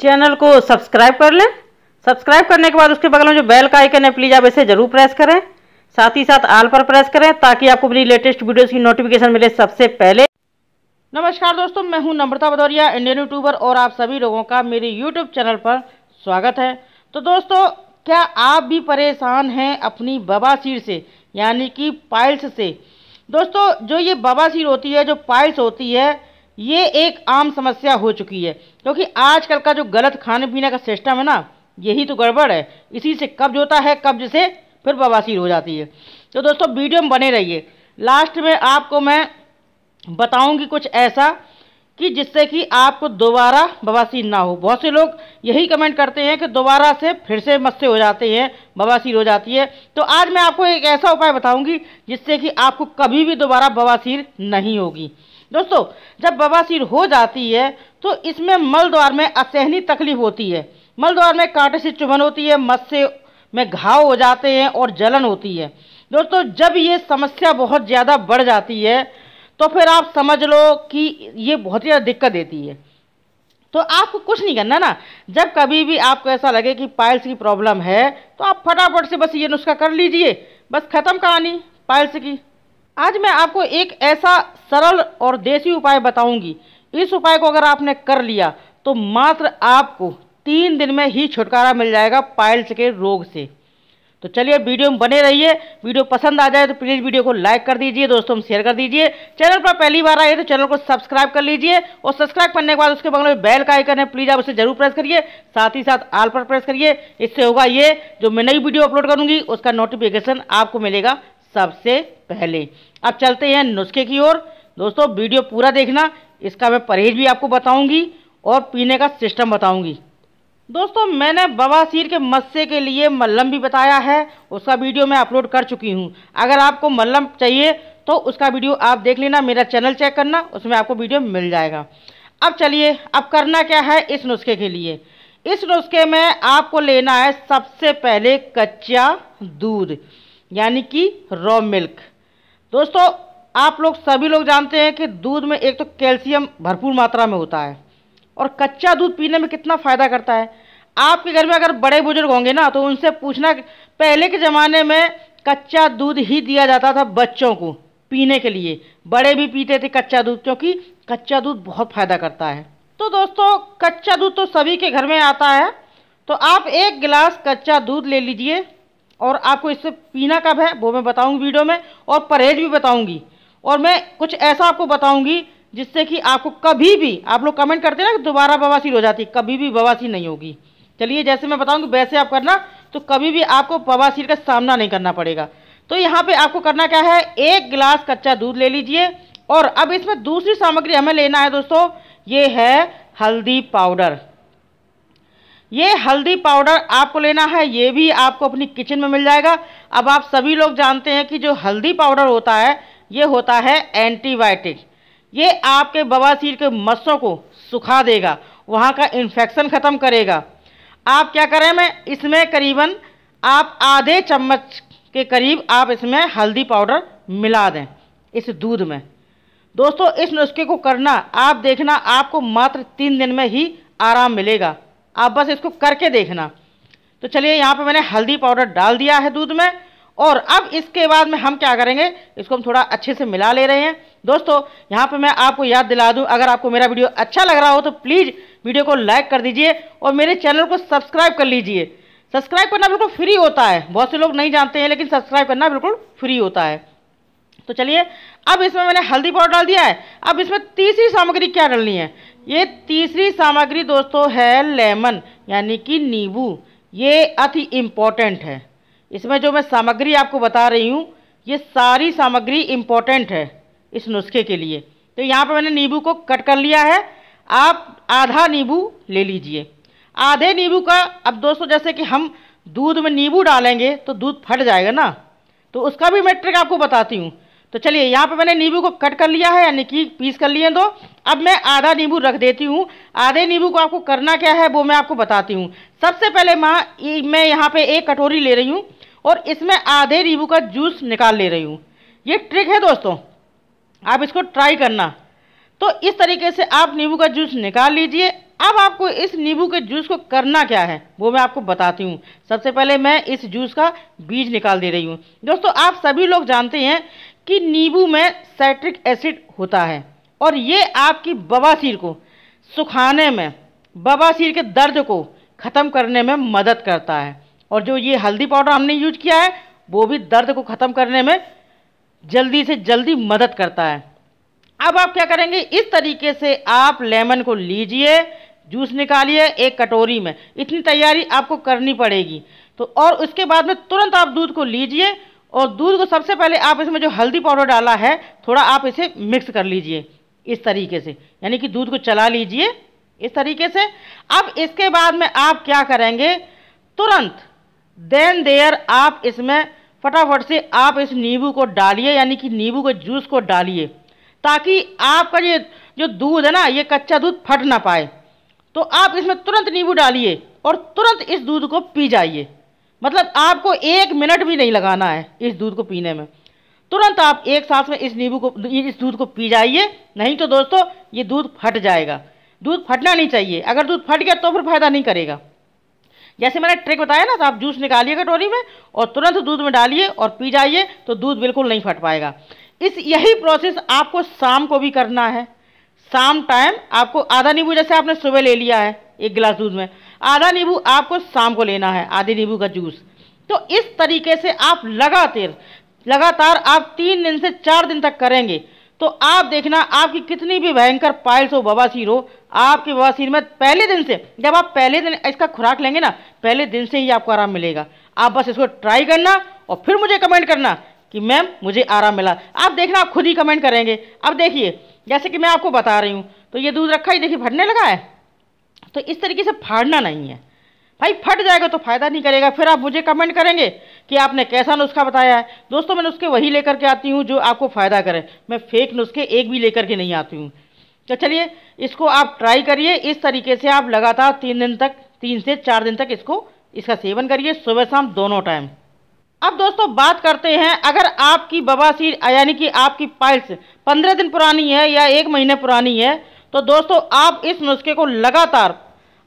Channel को subscribe कर लें। सब्सक्राइब करने के बाद उसके बगल में जो बेल का आइकन है, प्लीज़ आप इसे ज़रूर प्रेस करें। साथ ही साथ आल पर प्रेस करें ताकि आपको अपनी लेटेस्ट वीडियोज़ की नोटिफिकेशन मिले सबसे पहले। नमस्कार दोस्तों, मैं हूँ नम्रता भदौरिया इंडियन यूट्यूबर और आप सभी लोगों का मेरे यूट्यूब चैनल पर स्वागत है। तो दोस्तों, क्या आप भी परेशान हैं अपनी बवासीर से, यानी कि पाइल्स से? दोस्तों, जो ये बवासीर होती है, जो पाइल्स होती है ये एक आम समस्या हो चुकी है, क्योंकि आजकल का जो गलत खाने पीने का सिस्टम है ना, यही तो गड़बड़ है। इसी से कब्ज होता है, कब्ज से फिर बवासीर हो जाती है। तो दोस्तों, वीडियो में बने रहिए। लास्ट में आपको मैं बताऊँगी कुछ ऐसा कि जिससे कि आपको दोबारा बवासीर ना हो। बहुत से लोग यही कमेंट करते हैं कि दोबारा से फिर से मस्से हो जाते हैं, बवासीर हो जाती है। तो आज मैं आपको एक ऐसा उपाय बताऊँगी जिससे कि आपको कभी भी दोबारा बवासीर नहीं होगी। दोस्तों, जब बवासीर हो जाती है तो इसमें मल द्वार में असहनी तकलीफ़ होती है। मल द्वार में कांटे से चुभन होती है मस्से में घाव हो जाते हैं और जलन होती है। दोस्तों, जब ये समस्या बहुत ज़्यादा बढ़ जाती है तो फिर आप समझ लो कि ये बहुत ज़्यादा दिक्कत देती है। तो आपको कुछ नहीं करना ना। जब कभी भी आपको ऐसा लगे कि पाइल्स की प्रॉब्लम है तो आप फटाफट से बस ये नुस्खा कर लीजिए। बस ख़त्म कहानी, पाइल्स की। आज मैं आपको एक ऐसा सरल और देसी उपाय बताऊँगी। इस उपाय को अगर आपने कर लिया तो मात्र आपको तीन दिन में ही छुटकारा मिल जाएगा पाइल्स के रोग से। तो चलिए, वीडियो में बने रहिए। वीडियो पसंद आ जाए तो प्लीज़ वीडियो को लाइक कर दीजिए, दोस्तों में शेयर कर दीजिए। चैनल पर पहली बार आए तो चैनल को सब्सक्राइब कर लीजिए और सब्सक्राइब करने के बाद उसके बगल में बेल का आइकन है, प्लीज़ आप उसे ज़रूर प्रेस करिए। साथ ही साथ आल पर प्रेस करिए। इससे होगा ये, जो मैं नई वीडियो अपलोड करूँगी, उसका नोटिफिकेशन आपको मिलेगा। सबसे पहले। अब चलते हैं नुस्खे की ओर। दोस्तों, वीडियो पूरा देखना, इसका मैं परहेज भी आपको बताऊँगी और पीने का सिस्टम बताऊँगी। दोस्तों, मैंने बवासीर के मस्से के लिए मल्लम भी बताया है, उसका वीडियो मैं अपलोड कर चुकी हूँ। अगर आपको मल्लम चाहिए तो उसका वीडियो आप देख लेना, मेरा चैनल चेक करना, उसमें आपको वीडियो मिल जाएगा। अब चलिए, अब करना क्या है इस नुस्खे के लिए? इस नुस्खे में आपको लेना है सबसे पहले कच्चा दूध। यानी कि रॉ मिल्क दोस्तों, आप लोग सभी लोग जानते हैं कि दूध में एक तो कैल्शियम भरपूर मात्रा में होता है और कच्चा दूध पीने में कितना फ़ायदा करता है। आपके घर में अगर बड़े बुज़ुर्ग होंगे ना तो उनसे पूछना पहले के ज़माने में कच्चा दूध ही दिया जाता था बच्चों को पीने के लिए। बड़े भी पीते थे कच्चा दूध, क्योंकि कच्चा दूध बहुत फ़ायदा करता है। तो दोस्तों, कच्चा दूध तो सभी के घर में आता है। तो आप एक गिलास कच्चा दूध ले लीजिए। और आपको इससे पीना कब है, वो मैं बताऊँगी वीडियो में, और परहेज भी बताऊँगी। और मैं कुछ ऐसा आपको बताऊँगी, जिससे कि आपको कभी भी, आप लोग कमेंट करते हैं ना कि दोबारा बवासीर हो जाती, कभी भी बवासीर नहीं होगी। चलिए, जैसे मैं बताऊँगी, वैसे आप करना तो कभी भी आपको बवासीर का सामना नहीं करना पड़ेगा। तो यहाँ पे आपको करना क्या है, एक गिलास कच्चा दूध ले लीजिए, और अब इसमें दूसरी सामग्री हमें लेना है, दोस्तों, ये है हल्दी पाउडर। ये हल्दी पाउडर आपको लेना है, ये भी आपको अपनी किचन में मिल जाएगा। अब आप सभी लोग जानते हैं कि जो हल्दी पाउडर होता है, ये होता है एंटीबायोटिक। ये आपके बवासीर के मस्सों को सुखा देगा, वहाँ का इन्फेक्शन ख़त्म करेगा। आप क्या करें, मैं इसमें करीबन, आप आधे चम्मच के करीब आप इसमें हल्दी पाउडर मिला दें, इस दूध में। दोस्तों, इस नुस्खे को करना, आप देखना, आपको मात्र तीन दिन में ही आराम मिलेगा। आप बस इसको करके देखना। तो चलिए यहाँ पे मैंने हल्दी पाउडर डाल दिया है दूध में, और अब इसके बाद में हम क्या करेंगे, इसको हम थोड़ा अच्छे से मिला ले रहे हैं। दोस्तों, यहाँ पे मैं आपको याद दिला दूँ, अगर आपको मेरा वीडियो अच्छा लग रहा हो तो प्लीज़ वीडियो को लाइक कर दीजिए और मेरे चैनल को सब्सक्राइब कर लीजिए। सब्सक्राइब करना बिल्कुल फ्री होता है। बहुत से लोग नहीं जानते हैं, लेकिन सब्सक्राइब करना बिल्कुल फ्री होता है। तो चलिए अब इसमें मैंने हल्दी पाउडर डाल दिया है। अब इसमें तीसरी सामग्री क्या डालनी है? ये तीसरी सामग्री दोस्तों है लेमन, यानी कि नींबू। ये अति इंपॉर्टेंट है। इसमें जो मैं सामग्री आपको बता रही हूँ, ये सारी सामग्री इम्पोर्टेंट है इस नुस्खे के लिए। तो यहाँ पर मैंने नींबू को कट कर लिया है। आप आधा नींबू ले लीजिए। आधे नींबू का, अब दोस्तों जैसे कि हम दूध में नींबू डालेंगे तो दूध फट जाएगा ना? तो उसका भी मैं ट्रिक आपको बताती हूँ। तो चलिए, यहाँ पे मैंने नींबू को कट कर लिया है, यानी कि पीस कर लिए दो। अब मैं आधा नींबू रख देती हूँ। आधे नींबू को आपको करना क्या है, वो मैं आपको बताती हूँ। सबसे पहले माँ मैं यहाँ पे एक कटोरी ले रही हूँ और इसमें आधे नींबू का जूस निकाल ले रही हूँ। ये ट्रिक है दोस्तों, आप इसको ट्राई करना। तो इस तरीके से आप नींबू का जूस निकाल लीजिए। अब आपको इस नींबू के जूस को करना क्या है, वो मैं आपको बताती हूँ। सबसे पहले मैं इस जूस का बीज निकाल दे रही हूँ। दोस्तों, आप सभी लोग जानते हैं कि नींबू में साइट्रिक एसिड होता है। और ये आपकी बवासीर को सुखाने में, बवासीर के दर्द को ख़त्म करने में मदद करता है। और जो ये हल्दी पाउडर हमने यूज़ किया है, वो भी दर्द को ख़त्म करने में जल्दी से जल्दी मदद करता है। अब आप क्या करेंगे? इस तरीके से आप लेमन को लीजिए, जूस निकालिए एक कटोरी में। इतनी तैयारी आपको करनी पड़ेगी। तो और उसके बाद में तुरंत आप दूध को लीजिए और दूध को सबसे पहले आप इसमें जो हल्दी पाउडर डाला है, थोड़ा आप इसे मिक्स कर लीजिए इस तरीके से। यानी कि दूध को चला लीजिए इस तरीके से। अब इसके बाद में आप क्या करेंगे? तुरंत देन देयर आप इसमें फटाफट से आप इस नींबू को डालिए, यानी कि नींबू के जूस को डालिए, ताकि आपका ये जो दूध है ना, ये कच्चा दूध फट ना पाए। तो आप इसमें तुरंत नींबू डालिए और तुरंत इस दूध को पी जाइए। मतलब आपको एक मिनट भी नहीं लगाना है इस दूध को पीने में। तुरंत आप एक सांस में इस नींबू को, इस दूध को पी जाइए। नहीं तो दोस्तों, ये दूध फट जाएगा। दूध फटना नहीं चाहिए। अगर दूध फट गया तो फिर फ़ायदा नहीं करेगा। जैसे मैंने ट्रिक बताया ना तो आप जूस निकालिए कटोरी में और तुरंत दूध में डालिए और पी जाइए तो दूध बिल्कुल नहीं फट पाएगा। इस यही प्रोसेस आपको शाम को भी करना है। शाम टाइम आपको आधा नींबू जैसे आपने सुबह ले लिया है, एक गिलास दूध में। आधा नींबू आपको शाम को लेना है, आधे नींबू का जूस। तो इस तरीके से आप लगातार लगातार आप तीन दिन से चार दिन तक करेंगे तो आप देखना आपकी कितनी भी भयंकर पाइल्स हो बवासीर हो, आपके बवासीर में पहले दिन से, जब आप पहले दिन इसका खुराक लेंगे ना, पहले दिन से ही आपको आराम मिलेगा। आप बस इसको ट्राई करना और फिर मुझे कमेंट करना कि मैम, मुझे आराम मिला। आप देखना, आप खुद ही कमेंट करेंगे। अब देखिए, जैसे कि मैं आपको बता रही हूँ तो ये दूध रखा ही देखिए, फटने लगा है? तो इस तरीके से फाड़ना नहीं है। भाई, फट जाएगा तो फ़ायदा नहीं करेगा। फिर आप मुझे कमेंट करेंगे कि आपने कैसा नुस्खा बताया है। दोस्तों, मैं नुस्खे वही लेकर के आती हूँ जो आपको फ़ायदा करे। मैं फेक नुस्खे एक भी लेकर के नहीं आती हूँ। तो चलिए, इसको आप ट्राई करिए। इस तरीके से आप लगातार तीन दिन तक, तीन से चार दिन तक इसको, इसका सेवन करिए सुबह शाम दोनों टाइम अब दोस्तों, बात करते हैं, अगर आपकी बवासीर यानी कि आपकी पाइल्स, पंद्रह दिन पुरानी है या एक महीने पुरानी है तो दोस्तों, आप इस नुस्खे को लगातार,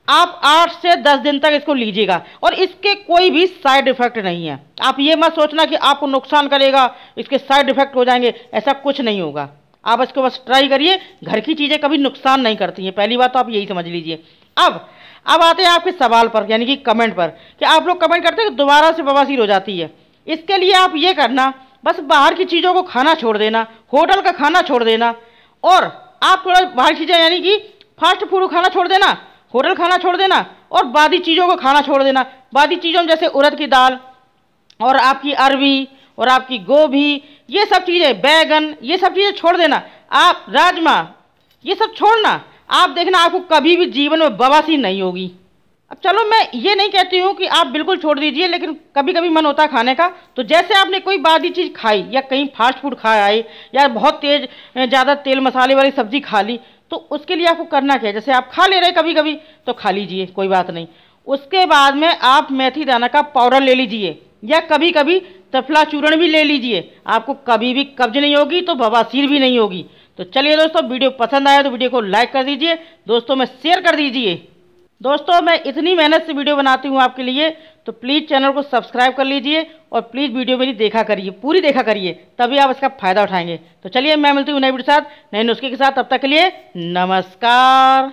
आप आठ से दस दिन तक इसको लीजिएगा और इसके कोई भी साइड इफ़ेक्ट नहीं है। आप ये मत सोचना कि आपको नुकसान करेगा, इसके साइड इफ़ेक्ट हो जाएँगे, ऐसा कुछ नहीं होगा। आप इसको बस ट्राई करिए, घर की चीज़ें कभी नुकसान नहीं करती हैं। पहली बात तो आप यही समझ लीजिए। अब अब आते हैं आपके सवाल पर, यानी कि कमेंट पर, कि आप लोग कमेंट करते हैं कि दोबारा से बवासीर हो जाती है। इसके लिए आप ये करना, बस बाहर की चीज़ों को खाना छोड़ देना, होटल का खाना छोड़ देना और आप थोड़ा बाहर चीज़ें यानी कि फास्ट फ़ूड खाना छोड़ देना, होटल खाना छोड़ देना, और बादी चीज़ों को खाना छोड़ देना। बादी चीज़ों में जैसे उड़द की दाल, और आपकी अरवी और आपकी गोभी, ये सब चीज़ें, बैगन, ये सब चीज़ें छोड़ देना। आप राजमा, ये सब छोड़ना। आप देखना, आपको कभी भी जीवन में बवासी नहीं होगी। अब चलो मैं ये नहीं कहती हूँ कि आप बिल्कुल छोड़ दीजिए, लेकिन कभी कभी मन होता है खाने का। तो जैसे आपने कोई बादी चीज़ खाई, या कहीं फास्ट फ़ूड खाया है या बहुत तेज़ ज़्यादा तेल मसाले वाली सब्ज़ी खा ली तो उसके लिए आपको करना क्या? है जैसे आप खा ले रहे कभी कभी तो खा लीजिए, कोई बात नहीं। उसके बाद में आप मेथी दाना का पाउडर ले लीजिए, या कभी कभी तफला चूर्ण भी ले लीजिए। आपको कभी भी कब्ज नहीं होगी तो बवासीर भी नहीं होगी। तो चलिए दोस्तों, वीडियो पसंद आया तो वीडियो को लाइक कर दीजिए, दोस्तों में शेयर कर दीजिए। दोस्तों, मैं इतनी मेहनत से वीडियो बनाती हूँ आपके लिए तो प्लीज़ चैनल को सब्सक्राइब कर लीजिए और प्लीज़ वीडियो मेरी देखा करिए, पूरी देखा करिए, तभी आप इसका फ़ायदा उठाएँगे। तो चलिए, मैं मिलती हूँ नई वीडियो के साथ, नए नुस्खे के साथ, तब तक के लिए नमस्कार।